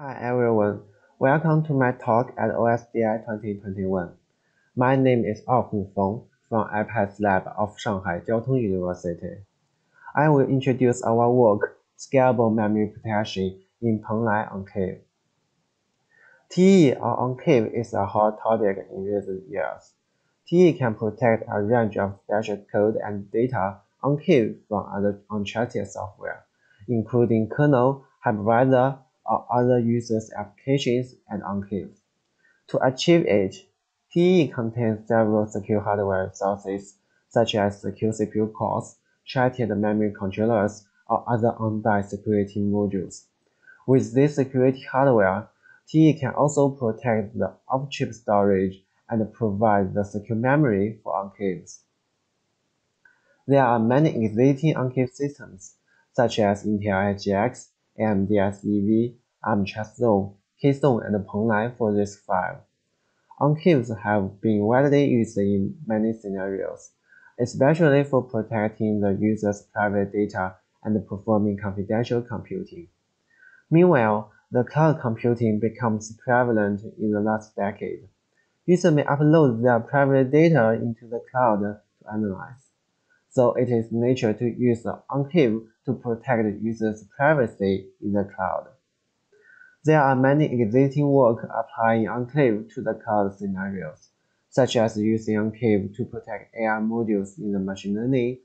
Hi everyone, welcome to my talk at OSDI 2021. My name is Ao Feng from IPADS Lab of Shanghai Jiao Tong University. I will introduce our work, Scalable Memory Protection in Penglai Enclave. TEE or Enclave is a hot topic in recent years. TEE can protect a range of special code and data enclave from other untrusted software, including kernel, hypervisor, or other users' applications and enclaves. To achieve it, TEE contains several secure hardware sources, such as secure CPU cores, trusted memory controllers, or other on-die security modules. With this security hardware, TEE can also protect the off-chip storage and provide the secure memory for enclaves. There are many existing enclave systems, such as Intel SGX, AMD SEV, ARM TrustZone, Keystone, and Penglai for RISC-V. Enclaves have been widely used in many scenarios, especially for protecting the user's private data and performing confidential computing. Meanwhile, the cloud computing becomes prevalent in the last decade. Users may upload their private data into the cloud to analyze so it is nature to use enclave to protect users' privacy in the cloud. There are many existing work applying enclave to the cloud scenarios, such as using enclave to protect AI modules in the machine learning,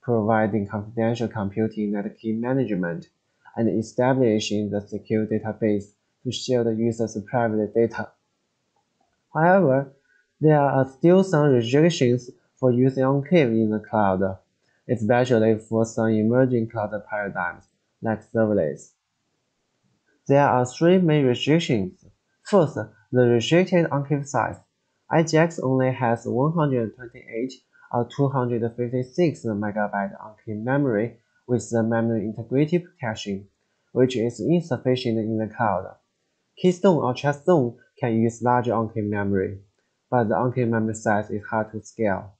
providing confidential computing net key management, and establishing the secure database to shield the user's private data. However, there are still some restrictions for using enclave in the cloud, especially for some emerging cloud paradigms like serverless. There are three main restrictions. First, the restricted enclave size. SGX only has 128 or 256 MB enclave memory with the memory integrity protection, which is insufficient in the cloud. Keystone or TrustZone can use larger enclave memory, but the enclave memory size is hard to scale.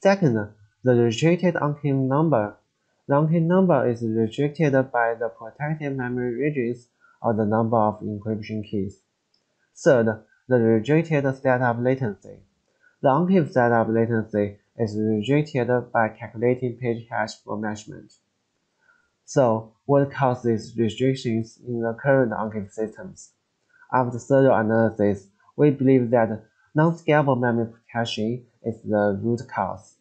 Second, the restricted enclave number. The enclave number is restricted by the protected memory regions or the number of encryption keys. Third, the restricted setup latency. The enclave setup latency is restricted by calculating page hash for measurement. So, what causes restrictions in the current enclave systems? After thorough analysis, we believe that non-scalable memory protection is the root cause.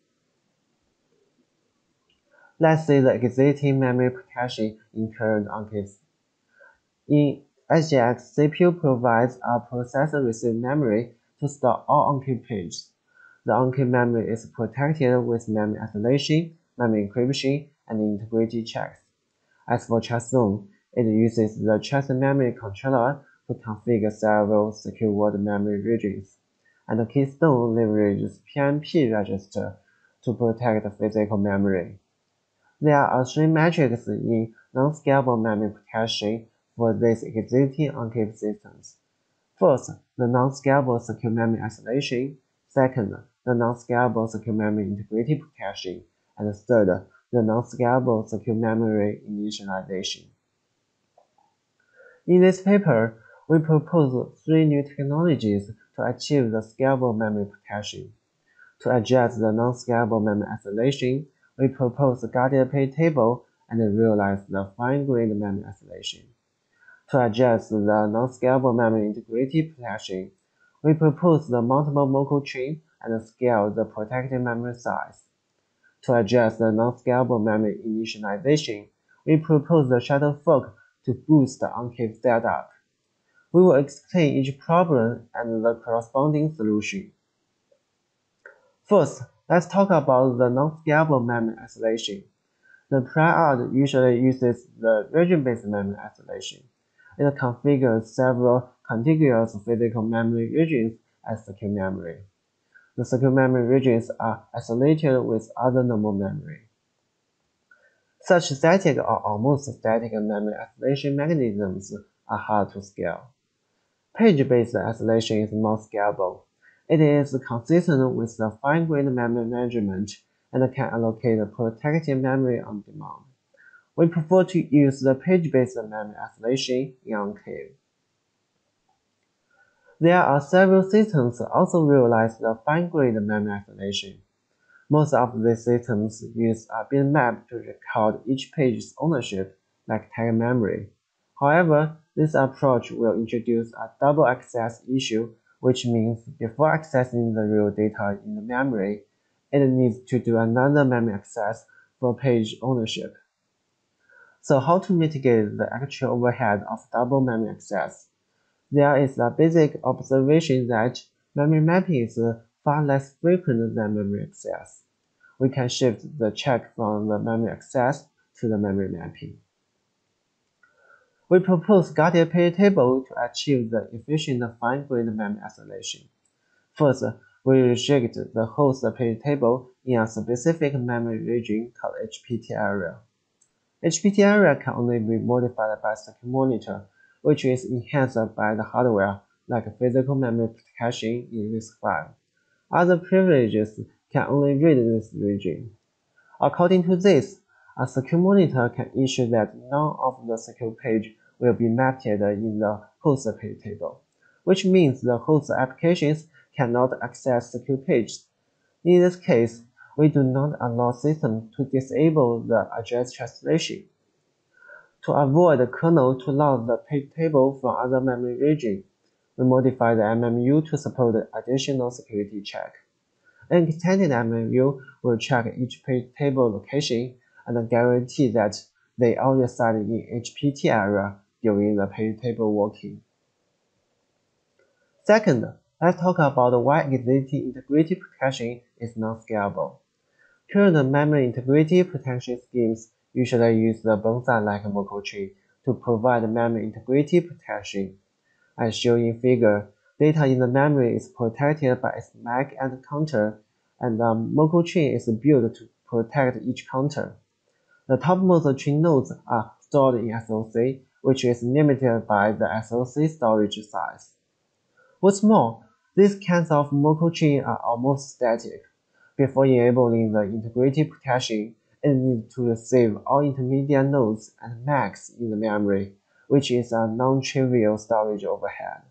Let's see the existing memory protection in current enclaves. In SGX, CPU provides a processor reserved memory to store all enclave pages. The enclave memory is protected with memory isolation, memory encryption, and integrity checks. As for TrustZone, it uses the trusted memory controller to configure several secure world memory regions and Keystone leverages PMP register to protect physical memory. There are three metrics in non-scalable memory protection for these existing enclave systems. First, the non-scalable secure memory isolation. Second, the non-scalable secure memory integrity protection. And third, the non-scalable secure memory initialization. In this paper, we propose three new technologies to achieve the scalable memory protection. To address the non-scalable memory isolation, we propose the guarded page table and realize the fine-grained memory isolation. To address the non-scalable memory integrity protection, we propose the multiple Merkle chain and scale the protected memory size. To address the non-scalable memory initialization, we propose the shadow fork to boost the enclave setup. We will explain each problem and the corresponding solution. First, let's talk about the non-scalable memory isolation. The prior art usually uses the region-based memory isolation. It configures several contiguous physical memory regions as secure memory. The secure memory regions are isolated with other normal memory. Such static or almost static memory isolation mechanisms are hard to scale. Page-based isolation is more scalable. It is consistent with the fine-grained memory management and can allocate protected memory on demand. We prefer to use the page-based memory isolation in Enclave. There are several systems also realize the fine-grained memory isolation. Most of these systems use a bitmap to record each page's ownership, like tag memory. However, this approach will introduce a double access issue, which means before accessing the real data in the memory, it needs to do another memory access for page ownership. So how to mitigate the actual overhead of double memory access? There is a basic observation that memory mapping is far less frequent than memory access. We can shift the check from the memory access to the memory mapping. We propose page table to achieve the efficient fine-grained memory isolation. First, we restrict the host page table in a specific memory region called HPT area. HPT area can only be modified by secure monitor, which is enhanced by the hardware, like physical memory caching in RISC-V. Other privileges can only read this region. According to this, a secure monitor can issue that none of the secure page will be mapped in the host page table, which means the host applications cannot access secure pages. In this case, we do not allow system to disable the address translation. To avoid the kernel to load the page table from other memory region, we modify the MMU to support additional security check. An extended MMU will check each page table location and guarantee that they only study in HPT area during the table walking. Second, let's talk about why existing integrity protection is non-scalable. Current memory integrity protection schemes usually use the bonsai-like Merkle tree to provide memory integrity protection. As shown in figure, data in the memory is protected by its MAC and counter, and the Merkle tree is built to protect each counter. The topmost tree nodes are stored in SOC, which is limited by the SOC storage size. What's more, these kinds of Merkle tree are almost static. Before enabling the integrity protection, it needs to receive all intermediate nodes and MACs in the memory, which is a non-trivial storage overhead.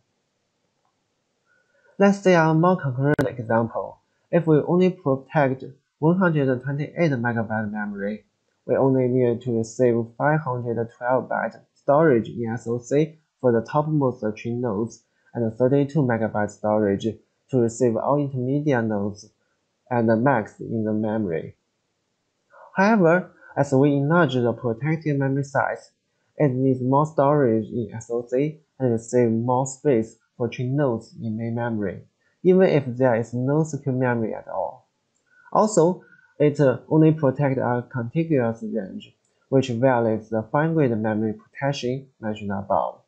Let's say a more concrete example. If we only protect 128 MB memory, we only need to receive 512 byte storage in SOC for the topmost tree nodes and 32 MB storage to receive all intermediate nodes and MACs in the memory. However, as we enlarge the protected memory size, it needs more storage in SOC and receive more space for tree nodes in main memory, even if there is no secure memory at all. Also, it only protects a contiguous range, which violates the fine-grained memory protection mentioned above.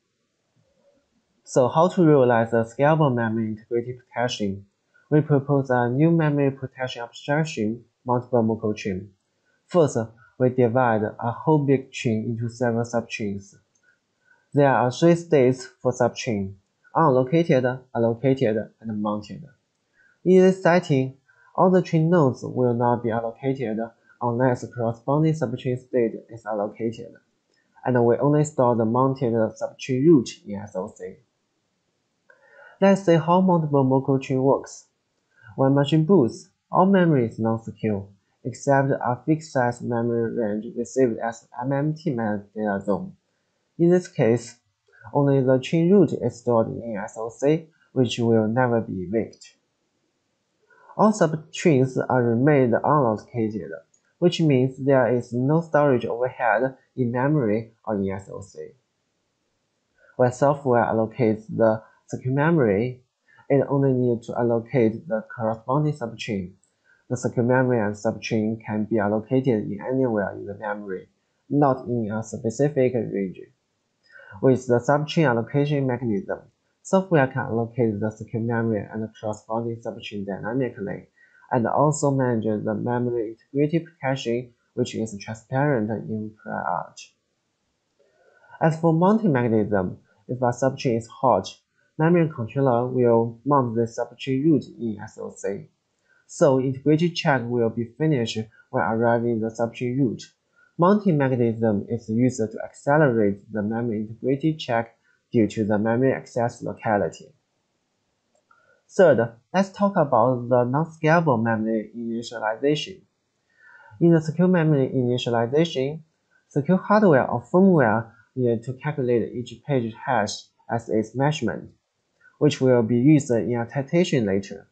So how to realize the scalable memory integrity protection? We propose a new memory protection abstraction, multiple Merkle chain. First, we divide a whole big chain into several subchains. There are three states for subchain, unallocated, allocated, and mounted. In this setting, all the tree nodes will not be allocated unless the corresponding subchain state is allocated, and we only store the mounted subtree root in SOC. Let's see how multiple Merkle tree works. When machine boots, all memory is non-secure except a fixed-size memory range received as MMT metadata zone. In this case, only the chain root is stored in SOC, which will never be evicted. All subchains are remained unallocated, which means there is no storage overhead in memory or in SOC. When software allocates the secure memory, it only needs to allocate the corresponding subchain the secure memory and subchain can be allocated in anywhere in the memory, not in a specific region. With the subchain allocation mechanism, software can allocate the secure memory and corresponding subchain dynamically, and also manage the memory integrity protection, which is transparent in art. As for mounting mechanism, if a subchain is hot, memory controller will mount the subchain root in SOC so integrity check will be finished when arriving the subchain root. Mounting mechanism is used to accelerate the memory integrity check due to the memory access locality. Third, let's talk about the non-scalable memory initialization. In the secure memory initialization, secure hardware or firmware need to calculate each page hash as its measurement, which will be used in attestation later.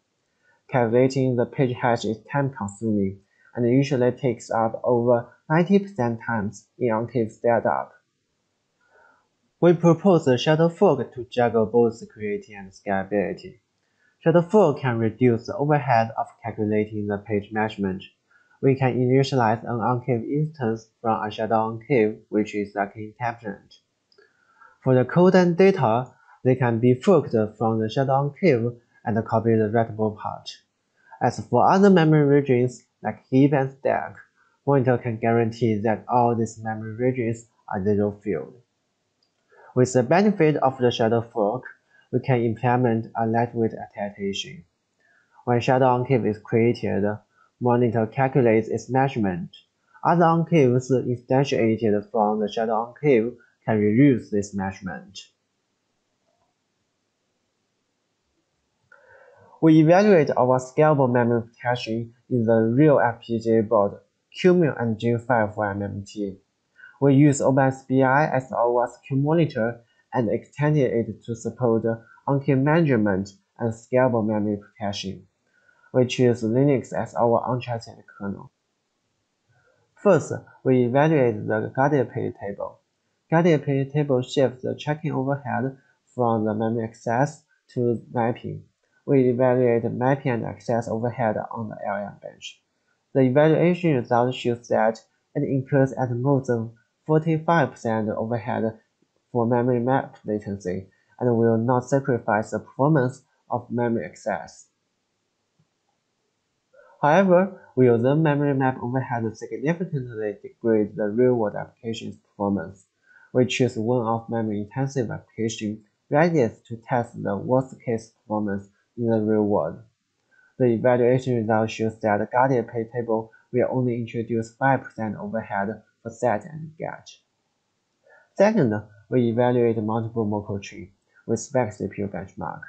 Calculating the page hash is time-consuming and usually takes up over 90% times in Enclave startup. We propose a shadow fork to juggle both security and scalability. Shadow fork can reduce the overhead of calculating the page measurement. We can initialize an enclave instance from a shadow enclave, which is a template. For the code and data, they can be forked from the shadow enclave and copy the writable part. As for other memory regions, like heap and stack, Pointer can guarantee that all these memory regions are zero-filled. With the benefit of the shadow fork, we can implement a lightweight attestation. When shadow enclave is created, monitor calculates its measurement. Other enclaves instantiated from the shadow enclave can reuse this measurement. We evaluate our scalable memory caching in the real FPGA board QMIL and gem5 for MMT. We use OpenSBI as our secure monitor and extended it to support enclave management and scalable memory caching. We choose Linux as our untrusted kernel. First, we evaluate the guarded page table. Guarded page table shifts the checking overhead from the memory access to mapping. We evaluate mapping and access overhead on the LM bench. The evaluation result shows that it incurs at most 45% overhead for memory map latency and will not sacrifice the performance of memory access. However, will the memory map overhead significantly degrade the real-world application's performance? which is one of memory-intensive applications Redis to test the worst-case performance in the real world. The evaluation result shows that the guarded page table will only introduce 5% overhead set and get. Second, we evaluate multiple Merkle tree with spec CPU benchmark.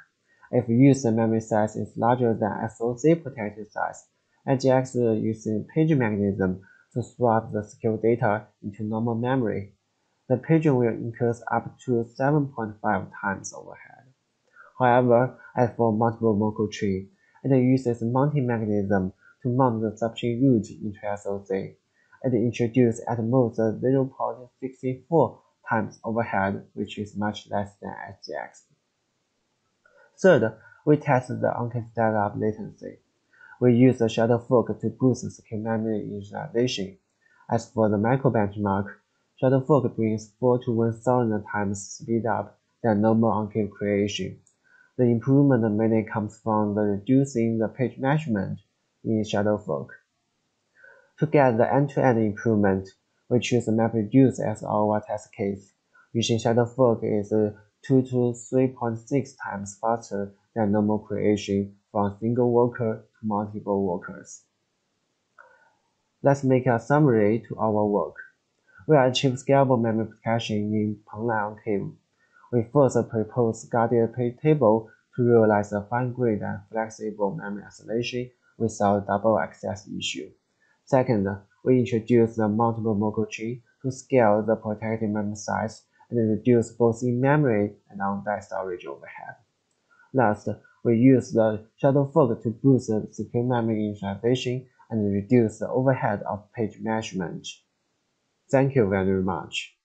If user memory size is larger than SOC protected size, SGX uses page mechanism to swap the secure data into normal memory. The paging will incur up to 7.5 times overhead. However, as for multiple Merkle tree, it uses mounting mechanism to mount the subchain root into SOC. It introduces at most 0.64 times overhead, which is much less than SGX. Third, we test the enclave startup latency. We use the shadow fork to boost secure memory initialization. As for the macro benchmark, shadow fork brings 4 to 1000 times speed up than normal enclave creation. The improvement mainly comes from the reducing the page measurement in shadow fork. To get the end-to-end -end improvement, we choose MapReduce as our test case. Using shadow fork is 2 to 3.6 times faster than normal creation from single worker to multiple workers. Let's make a summary to our work. We achieve scalable memory caching in Penglai Enclave. We first propose guarded page table to realize a fine-grained and flexible memory isolation without double access issue. Second, we introduce the multiple Merkle tree to scale the protected memory size and reduce both in-memory and on-die storage overhead. Last, we use the shadow fork to boost the secure memory initialization and reduce the overhead of page measurement. Thank you very much.